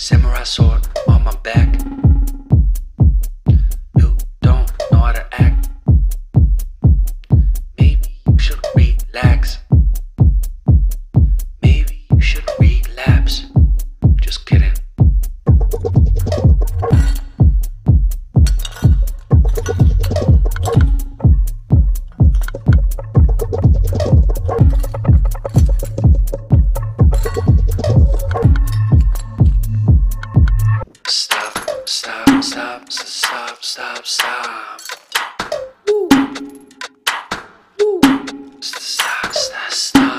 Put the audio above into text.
Samurai sword on my back.